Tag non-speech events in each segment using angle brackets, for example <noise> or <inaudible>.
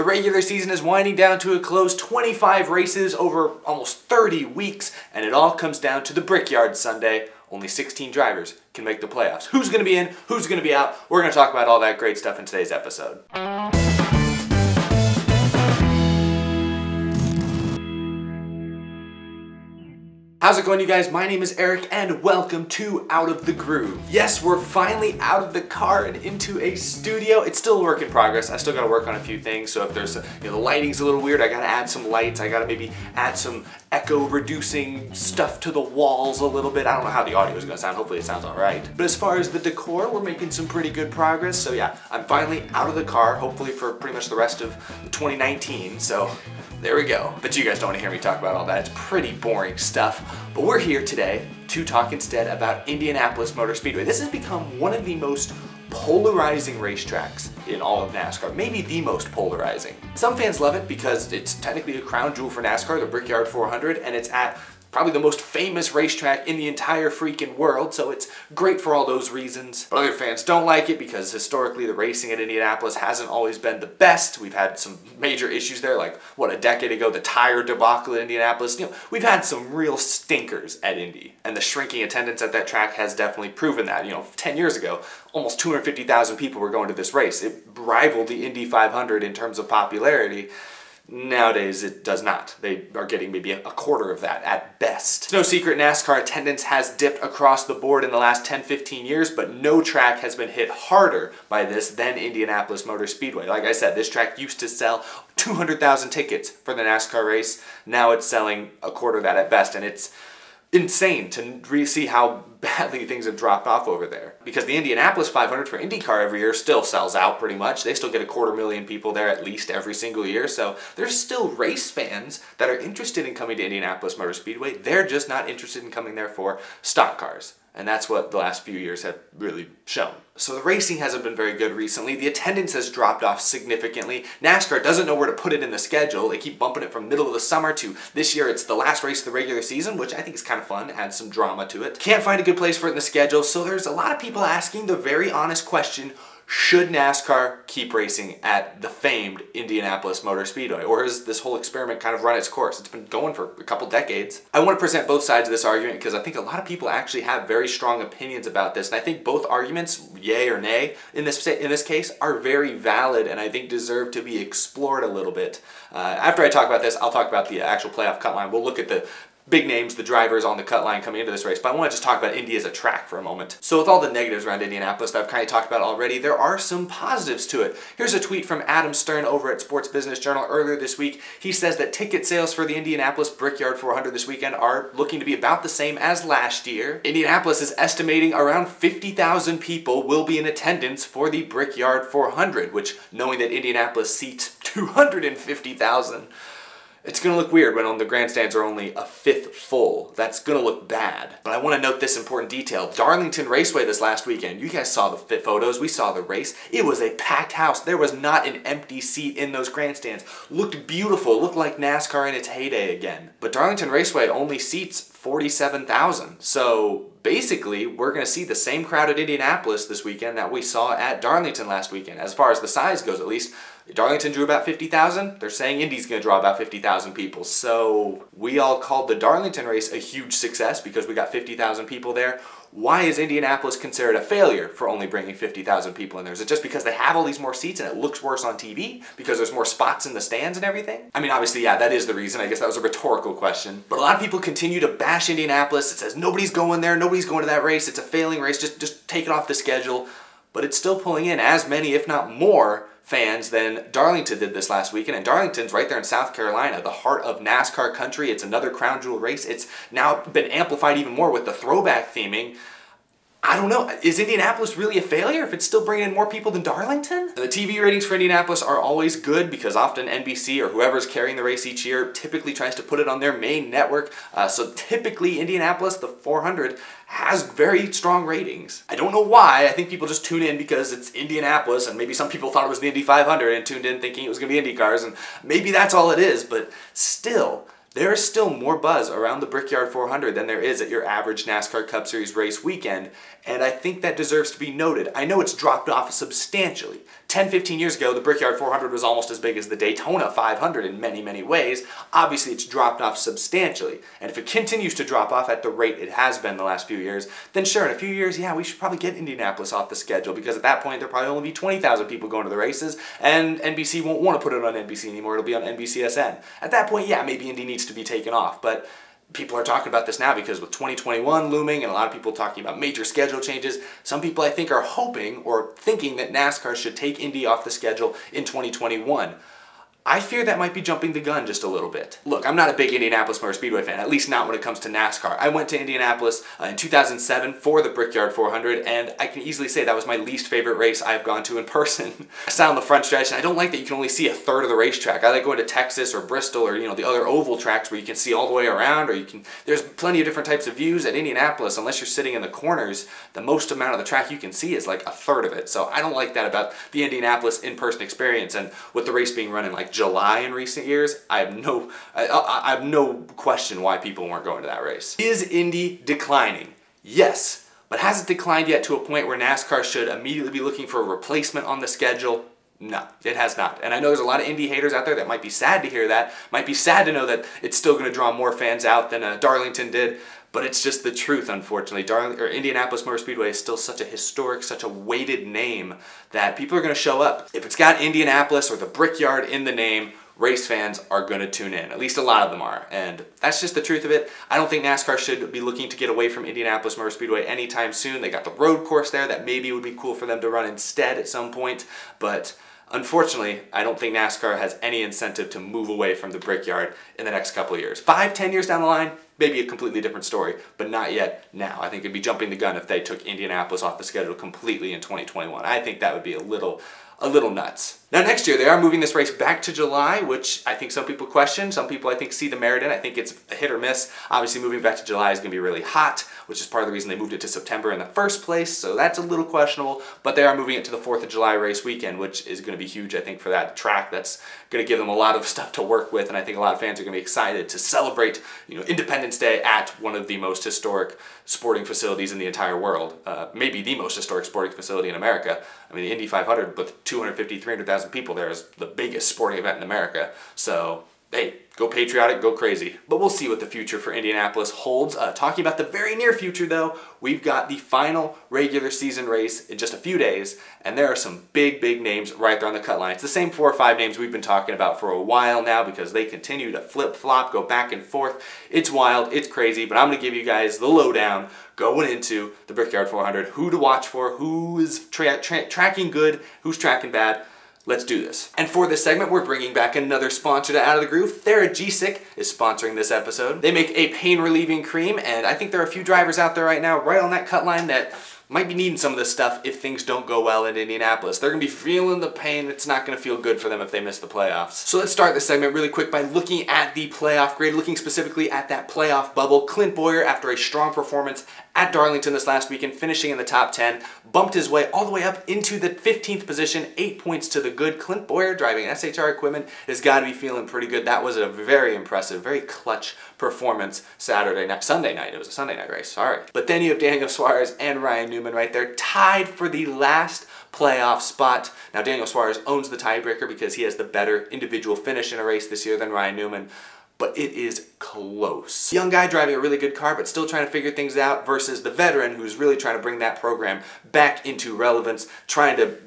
The regular season is winding down to a close 25 races over almost 30 weeks, and it all comes down to the Brickyard Sunday. Only 16 drivers can make the playoffs. Who's going to be in? Who's going to be out? We're going to talk about all that great stuff in today's episode. How's it going you guys? My name is Eric and welcome to Out of the Groove. Yes, we're finally out of the car and into a studio. It's still a work in progress. I still gotta work on a few things. So if there's, you know, the lighting's a little weird, I gotta add some lights. I gotta maybe add some echo reducing stuff to the walls a little bit. I don't know how the audio is gonna sound. Hopefully it sounds all right. But as far as the decor, we're making some pretty good progress. So yeah, I'm finally out of the car, hopefully for pretty much the rest of 2019. So there we go. But you guys don't want to hear me talk about all that. It's pretty boring stuff. But we're here today to talk instead about Indianapolis Motor Speedway. This has become one of the most polarizing racetracks in all of NASCAR, maybe the most polarizing. Some fans love it because it's technically a crown jewel for NASCAR, the Brickyard 400, and it's at probably the most famous racetrack in the entire freaking world, so it's great for all those reasons. But other fans don't like it because historically the racing at Indianapolis hasn't always been the best. We've had some major issues there, like what, a decade ago, the tire debacle at Indianapolis. You know, we've had some real stinkers at Indy, and the shrinking attendance at that track has definitely proven that. You know, 10 years ago, almost 250,000 people were going to this race. It rivaled the Indy 500 in terms of popularity. Nowadays, it does not. They are getting maybe a quarter of that at best. It's no secret NASCAR attendance has dipped across the board in the last 10, 15 years, but no track has been hit harder by this than Indianapolis Motor Speedway. Like I said, this track used to sell 200,000 tickets for the NASCAR race. Now it's selling a quarter of that at best, and it's insane to re see how badly <laughs> things have dropped off over there. Because the Indianapolis 500 for IndyCar every year still sells out pretty much. They still get a quarter million people there at least every single year. So there's still race fans that are interested in coming to Indianapolis Motor Speedway. They're just not interested in coming there for stock cars. And that's what the last few years have really shown. So the racing hasn't been very good recently. The attendance has dropped off significantly. NASCAR doesn't know where to put it in the schedule. They keep bumping it from middle of the summer to this year it's the last race of the regular season, which I think is kind of fun, adds some drama to it. Can't find a good place for it in the schedule, so there's a lot of people asking the very honest question, should NASCAR keep racing at the famed Indianapolis Motor Speedway? Or has this whole experiment kind of run its course? It's been going for a couple decades. I want to present both sides of this argument because I think a lot of people actually have very strong opinions about this. And I think both arguments, yay or nay, in this, in this case, are very valid and I think deserve to be explored a little bit. Uh, after I talk about this, I'll talk about the actual playoff cut line. We'll look at the big names, the drivers on the cut line coming into this race, but I want to just talk about Indy as a track for a moment. So with all the negatives around Indianapolis that I've kind of talked about already, there are some positives to it. Here's a tweet from Adam Stern over at Sports Business Journal earlier this week. He says that ticket sales for the Indianapolis Brickyard 400 this weekend are looking to be about the same as last year. Indianapolis is estimating around 50,000 people will be in attendance for the Brickyard 400, which knowing that Indianapolis seats 250,000 it's to look weird when on the grandstands are only a fifth full. That's to look bad. But I want to note this important detail. Darlington Raceway this last weekend, you guys saw the fit photos, we saw the race. It was a packed house. There was not an empty seat in those grandstands. Looked beautiful, looked like NASCAR in its heyday again. But Darlington Raceway only seats 47,000. So basically, we're going to see the same crowd at Indianapolis this weekend that we saw at Darlington last weekend, as far as the size goes at least. Darlington drew about 50,000. They're saying Indy's going to draw about 50,000 people. So we all called the Darlington race a huge success because we got 50,000 people there. Why is Indianapolis considered a failure for only bringing 50,000 people in there? Is it just because they have all these more seats and it looks worse on TV? Because there's more spots in the stands and everything? I mean, obviously, yeah, that is the reason. I guess that was a rhetorical question. But a lot of people continue to bash Indianapolis. It says nobody's going there, nobody's going to that race. It's a failing race. Just, just take it off the schedule. But it's still pulling in as many, if not more, fans than Darlington did this last weekend. And Darlington's right there in South Carolina, the heart of NASCAR country. It's another crown jewel race. It's now been amplified even more with the throwback theming. I don't know. Is Indianapolis really a failure if it's still bringing in more people than Darlington? The TV ratings for Indianapolis are always good because often NBC or whoever's carrying the race each year typically tries to put it on their main network. Uh, so typically Indianapolis, the 400, has very strong ratings. I don't know why. I think people just tune in because it's Indianapolis and maybe some people thought it was the Indy 500 and tuned in thinking it was going to be Indy cars and maybe that's all it is, but still there is still more buzz around the Brickyard 400 than there is at your average NASCAR Cup Series race weekend, and I think that deserves to be noted. I know it's dropped off substantially. 10, 15 years ago, the Brickyard 400 was almost as big as the Daytona 500 in many, many ways. Obviously, it's dropped off substantially, and if it continues to drop off at the rate it has been the last few years, then sure, in a few years, yeah, we should probably get Indianapolis off the schedule, because at that point, there'll probably only be 20,000 people going to the races, and NBC won't want to put it on NBC anymore. It'll be on NBCSN. At that point, yeah, maybe Indy needs to be taken off, but people are talking about this now because with 2021 looming and a lot of people talking about major schedule changes, some people I think are hoping or thinking that NASCAR should take Indy off the schedule in 2021. I fear that might be jumping the gun just a little bit. Look, I'm not a big Indianapolis Motor Speedway fan, at least not when it comes to NASCAR. I went to Indianapolis uh, in 2007 for the Brickyard 400, and I can easily say that was my least favorite race I've gone to in person. <laughs> I sat on the front stretch, and I don't like that you can only see a third of the racetrack. I like going to Texas or Bristol or, you know, the other oval tracks where you can see all the way around, or you can, there's plenty of different types of views. At Indianapolis, unless you're sitting in the corners, the most amount of the track you can see is like a third of it. So I don't like that about the Indianapolis in-person experience, and with the race being run in like July in recent years, I have no, I, I have no question why people weren't going to that race. Is Indy declining? Yes, but has it declined yet to a point where NASCAR should immediately be looking for a replacement on the schedule? No, it has not. And I know there's a lot of Indy haters out there that might be sad to hear that, might be sad to know that it's still going to draw more fans out than uh, Darlington did, but it's just the truth, unfortunately. Darling, or Indianapolis Motor Speedway is still such a historic, such a weighted name that people are going to show up. If it's got Indianapolis or the Brickyard in the name, race fans are going to tune in. At least a lot of them are. And that's just the truth of it. I don't think NASCAR should be looking to get away from Indianapolis Motor Speedway anytime soon. They got the road course there that maybe would be cool for them to run instead at some point. But Unfortunately, I don't think NASCAR has any incentive to move away from the Brickyard in the next couple years. Five, ten years down the line, maybe a completely different story, but not yet now. I think it'd be jumping the gun if they took Indianapolis off the schedule completely in 2021. I think that would be a little, a little nuts. Now next year, they are moving this race back to July, which I think some people question. Some people I think see the merit in. I think it's a hit or miss. Obviously moving back to July is going to be really hot, which is part of the reason they moved it to September in the first place, so that's a little questionable, but they are moving it to the 4th of July race weekend, which is going to be huge, I think, for that track. That's going to give them a lot of <laughs> stuff to work with, and I think a lot of fans are going to be excited to celebrate you know, Independence Day at one of the most historic sporting facilities in the entire world. Uh, maybe the most historic sporting facility in America. I mean, the Indy 500 with 250, 300,000 people there is the biggest sporting event in America. So, hey, go patriotic, go crazy. But we'll see what the future for Indianapolis holds. Uh, talking about the very near future, though, we've got the final regular season race in just a few days, and there are some big, big names right there on the cut line. It's the same four or five names we've been talking about for a while now because they continue to flip flop, go back and forth. It's wild, it's crazy, but I'm going to give you guys the lowdown going into the Brickyard 400. Who to watch for, who is tra tra tracking good, who's tracking bad. Let's do this. And for this segment, we're bringing back another sponsor to Out of the Groove. Thera-Gesic is sponsoring this episode. They make a pain-relieving cream, and I think there are a few drivers out there right now, right on that cut line, that might be needing some of this stuff if things don't go well in Indianapolis. They're going to be feeling the pain. It's not going to feel good for them if they miss the playoffs. So let's start this segment really quick by looking at the playoff grade, looking specifically at that playoff bubble. Clint Bowyer, after a strong performance at Darlington this last weekend, finishing in the top 10, bumped his way all the way up into the 15th position, eight points to the good. Clint Bowyer driving SHR equipment has got to be feeling pretty good. That was a very impressive, very clutch performance Saturday night, Sunday night. It was a Sunday night race, sorry. But then you have Daniel Suarez and Ryan Newman right there, tied for the last playoff spot. Now Daniel Suarez owns the tiebreaker because he has the better individual finish in a race this year than Ryan Newman but it is close. Young guy driving a really good car, but still trying to figure things out versus the veteran who's really trying to bring that program back into relevance, trying to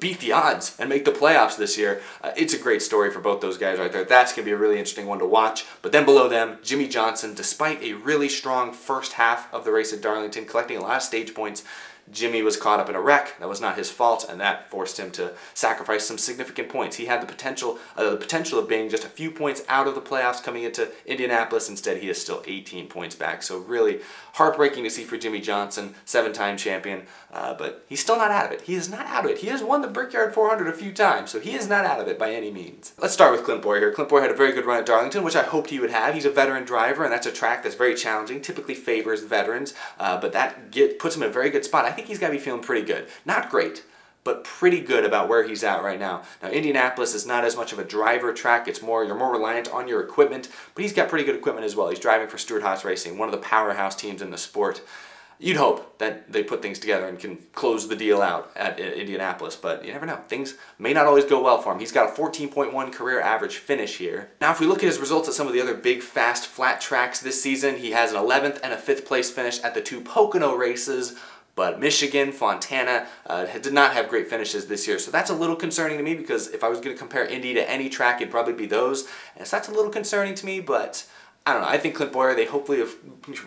beat the odds and make the playoffs this year. Uh, it's a great story for both those guys right there. That's going to be a really interesting one to watch. But then below them, Jimmie Johnson, despite a really strong first half of the race at Darlington, collecting a lot of stage points, Jimmie was caught up in a wreck. That was not his fault, and that forced him to sacrifice some significant points. He had the potential, uh, the potential of being just a few points out of the playoffs coming into Indianapolis. Instead, he is still 18 points back. So really heartbreaking to see for Jimmie Johnson, seven-time champion. Uh, but he's still not out of it. He is not out of it. He has won the Brickyard 400 a few times, so he is not out of it by any means. Let's start with Clint Bowyer here. Clint Bowyer had a very good run at Darlington, which I hoped he would have. He's a veteran driver, and that's a track that's very challenging. Typically favors veterans, uh, but that get, puts him in a very good spot. I think he's got to be feeling pretty good. Not great, but pretty good about where he's at right now. Now, Indianapolis is not as much of a driver track. It's more, you're more reliant on your equipment, but he's got pretty good equipment as well. He's driving for Stewart-Haas Racing, one of the powerhouse teams in the sport. You'd hope that they put things together and can close the deal out at Indianapolis, but you never know. Things may not always go well for him. He's got a 14.1 career average finish here. Now, if we look at his results at some of the other big, fast, flat tracks this season, he has an 11th and a 5th place finish at the two Pocono races, but Michigan, Fontana uh, did not have great finishes this year. So that's a little concerning to me because if I was going to compare Indy to any track, it'd probably be those. And so that's a little concerning to me, but I don't know. I think Clint Bowyer, they hopefully have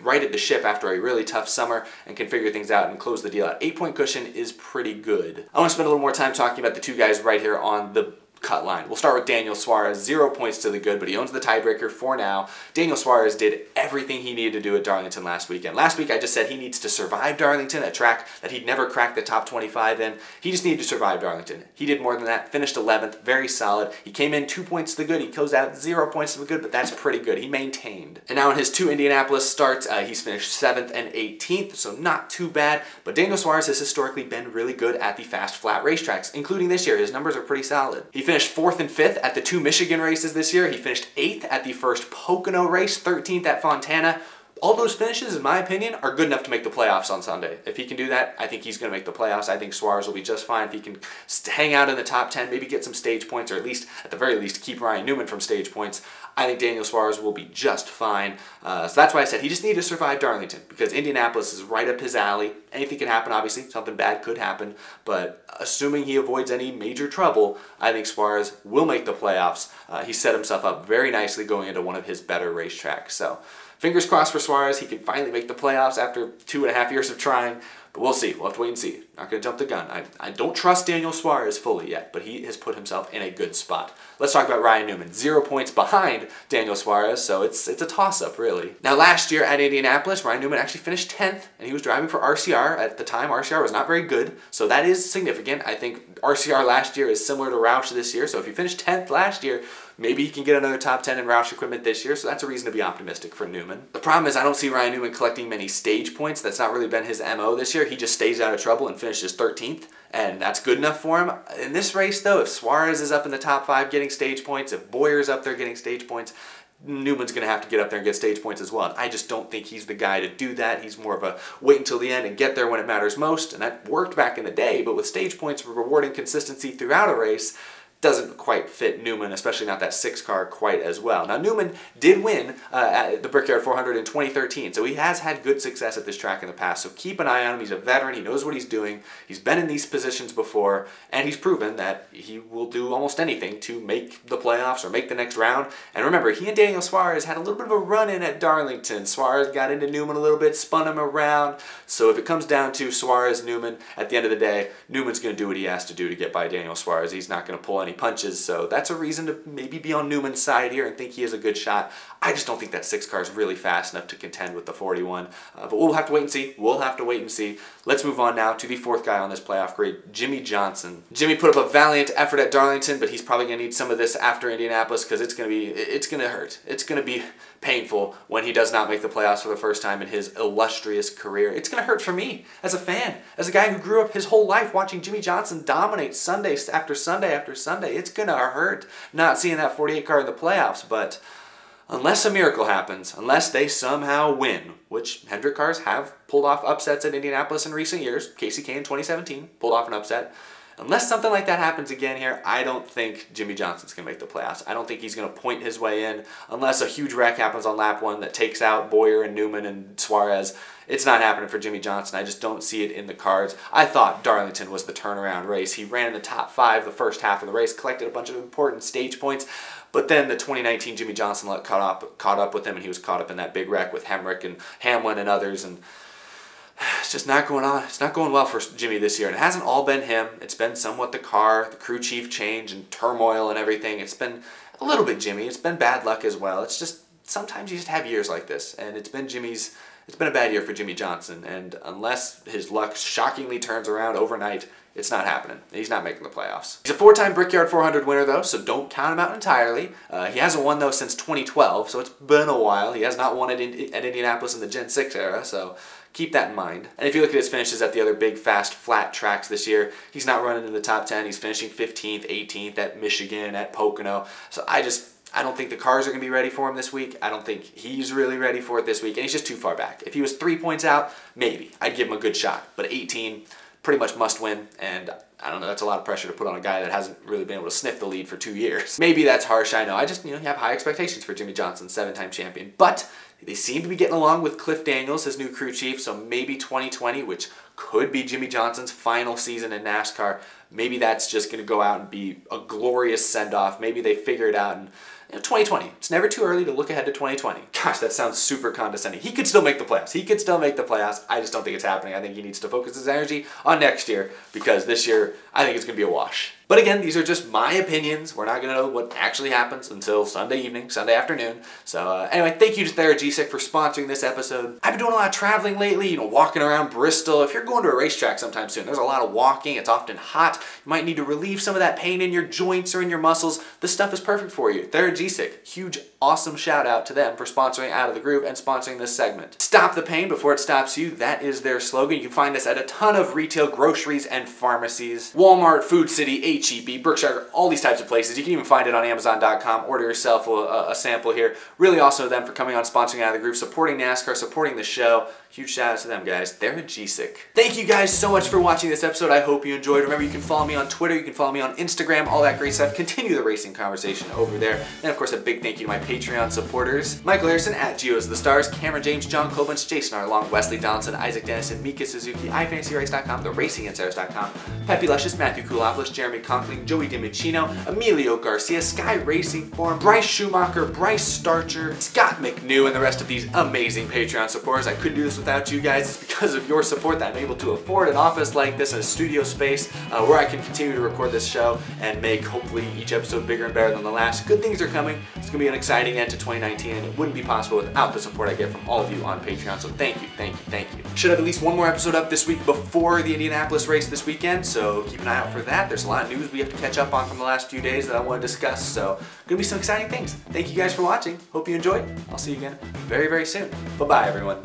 righted the ship after a really tough summer and can figure things out and close the deal out. Eight point cushion is pretty good. I want to spend a little more time talking about the two guys right here on the cut line. We'll start with Daniel Suarez, zero points to the good, but he owns the tiebreaker for now. Daniel Suarez did everything he needed to do at Darlington last weekend. Last week I just said he needs to survive Darlington, a track that he'd never cracked the top 25 in. He just needed to survive Darlington. He did more than that, finished 11th, very solid. He came in two points to the good, he closed out zero points to the good, but that's pretty good. He maintained. And now in his two Indianapolis starts, uh, he's finished 7th and 18th, so not too bad, but Daniel Suarez has historically been really good at the fast flat racetracks, including this year. His numbers are pretty solid. He finished 4th and 5th at the two Michigan races this year. He finished 8th at the first Pocono race, 13th at Fontana. All those finishes, in my opinion, are good enough to make the playoffs on Sunday. If he can do that, I think he's going to make the playoffs. I think Suarez will be just fine if he can hang out in the top 10, maybe get some stage points, or at least, at the very least, keep Ryan Newman from stage points. I think Daniel Suarez will be just fine. Uh, so that's why I said he just needed to survive Darlington because Indianapolis is right up his alley. Anything can happen, obviously. Something bad could happen. But assuming he avoids any major trouble, I think Suarez will make the playoffs. Uh, he set himself up very nicely going into one of his better racetracks. So fingers crossed for Suarez. He can finally make the playoffs after two and a half years of trying. But we'll see. We'll have to wait and see. Not going to jump the gun. I, I don't trust Daniel Suarez fully yet, but he has put himself in a good spot. Let's talk about Ryan Newman. Zero points behind Daniel Suarez, so it's it's a toss-up, really. Now, last year at Indianapolis, Ryan Newman actually finished 10th, and he was driving for RCR. At the time, RCR was not very good, so that is significant. I think RCR last year is similar to Roush this year, so if you finished 10th last year, Maybe he can get another top 10 in Roush equipment this year, so that's a reason to be optimistic for Newman. The problem is I don't see Ryan Newman collecting many stage points. That's not really been his MO this year. He just stays out of trouble and finishes 13th, and that's good enough for him. In this race, though, if Suarez is up in the top five getting stage points, if Bowyer's up there getting stage points, Newman's going to have to get up there and get stage points as well. And I just don't think he's the guy to do that. He's more of a wait until the end and get there when it matters most. And that worked back in the day, but with stage points rewarding consistency throughout a race, doesn't quite fit Newman, especially not that six car quite as well. Now Newman did win uh, at the Brickyard 400 in 2013, so he has had good success at this track in the past. So keep an eye on him. He's a veteran. He knows what he's doing. He's been in these positions before, and he's proven that he will do almost anything to make the playoffs or make the next round. And remember, he and Daniel Suarez had a little bit of a run in at Darlington. Suarez got into Newman a little bit, spun him around. So if it comes down to Suarez Newman, at the end of the day, Newman's going to do what he has to do to get by Daniel Suarez. He's not going to pull any punches, so that's a reason to maybe be on Newman's side here and think he is a good shot. I just don't think that six car is really fast enough to contend with the 41, uh, but we'll have to wait and see. We'll have to wait and see. Let's move on now to the fourth guy on this playoff grid, Jimmie Johnson. Jimmie put up a valiant effort at Darlington, but he's probably going to need some of this after Indianapolis because it's going to be, it's going to hurt. It's going to be painful when he does not make the playoffs for the first time in his illustrious career. It's going to hurt for me as a fan, as a guy who grew up his whole life watching Jimmie Johnson dominate Sunday after Sunday after Sunday. It's going to hurt not seeing that 48 car in the playoffs, but unless a miracle happens, unless they somehow win, which Hendrick cars have pulled off upsets at Indianapolis in recent years, Kasey Kahne in 2017 pulled off an upset, Unless something like that happens again here, I don't think Jimmie Johnson's going to make the playoffs. I don't think he's going to point his way in unless a huge wreck happens on lap one that takes out Bowyer and Newman and Suarez. It's not happening for Jimmie Johnson. I just don't see it in the cards. I thought Darlington was the turnaround race. He ran in the top five the first half of the race, collected a bunch of important stage points, but then the 2019 Jimmie Johnson caught up, caught up with him, and he was caught up in that big wreck with Hemric and Hamlin and others, and it's just not going on. It's not going well for Jimmie this year. And it hasn't all been him. It's been somewhat the car, the crew chief change, and turmoil and everything. It's been a little bit Jimmie. It's been bad luck as well. It's just sometimes you just have years like this. And it's been Jimmie's, it's been a bad year for Jimmie Johnson. And unless his luck shockingly turns around overnight, it's not happening. He's not making the playoffs. He's a four-time Brickyard 400 winner, though, so don't count him out entirely. Uh, he hasn't won, though, since 2012, so it's been a while. He has not won at, at Indianapolis in the Gen 6 era, so keep that in mind. And if you look at his finishes at the other big, fast, flat tracks this year, he's not running in the top 10. He's finishing 15th, 18th at Michigan, at Pocono. So I just, I don't think the cars are going to be ready for him this week. I don't think he's really ready for it this week, and he's just too far back. If he was three points out, maybe. I'd give him a good shot. But 18, pretty much must win, and I don't know, that's a lot of pressure to put on a guy that hasn't really been able to sniff the lead for two years. <laughs> Maybe that's harsh, I know. I just, you know, have high expectations for Jimmie Johnson, seven-time champion. But they seem to be getting along with Cliff Daniels, his new crew chief, so maybe 2020, which could be Jimmie Johnson's final season in NASCAR, maybe that's just going to go out and be a glorious send-off. Maybe they figure it out and you know, 2020. It's never too early to look ahead to 2020. Gosh, that sounds super condescending. He could still make the playoffs. He could still make the playoffs. I just don't think it's happening. I think he needs to focus his energy on next year because this year I think it's going to be a wash. But again, these are just my opinions. We're not going to know what actually happens until Sunday evening, Sunday afternoon. So uh, anyway, thank you to Thera-Gesic for sponsoring this episode. I've been doing a lot of traveling lately, you know, walking around Bristol. If you're going to a racetrack sometime soon, there's a lot of walking. It's often hot. You might need to relieve some of that pain in your joints or in your muscles. This stuff is perfect for you. Thera-Gesic, huge, awesome shout out to them for sponsoring Out of the Groove and sponsoring this segment. Stop the pain before it stops you. That is their slogan. You can find this at a ton of retail groceries and pharmacies. Walmart, Food City, HEB, Brookshire, all these types of places. You can even find it on Amazon.com. Order yourself a, a sample here. Really awesome of them for coming on, sponsoring out of the Groove, supporting NASCAR, supporting the show. Huge shout out to them, guys. Thera-Gesic. Thank you guys so much for watching this episode. I hope you enjoyed. Remember, you can follow me on Twitter. You can follow me on Instagram, all that great stuff. Continue the racing conversation over there. And of course, a big thank you to my Patreon supporters. Michael Harrison at Geos the Stars, Cameron James, John Koblenz, Jason Arlong, Wesley Donaldson, Isaac Dennison, Mika Suzuki, iFantasyRace.com, TheRacingInsiders.com, Peppy Luscious, Matthew Koulopoulos, Jeremy Conkling, Joey DiMicino, Emilio Garcia, Sky Racing Forum, Bryce Schumacher, Bryce Starcher, Scott McNew, and the rest of these amazing Patreon supporters. I couldn't do this without you guys. It's because of your support that I'm able to afford an office like this, a studio space uh, where I can continue to record this show and make hopefully each episode bigger and better than the last. Good things are coming. It's going to be an exciting end to 2019 and it wouldn't be possible without the support I get from all of you on Patreon. So thank you, thank you, thank you. Should have at least one more episode up this week before the Indianapolis race this weekend, so keep an eye out for that. There's a lot of news we have to catch up on from the last few days that I want to discuss, so gonna be some exciting things. Thank you guys for watching. Hope you enjoyed. I'll see you again very, very soon. Bye-bye, everyone.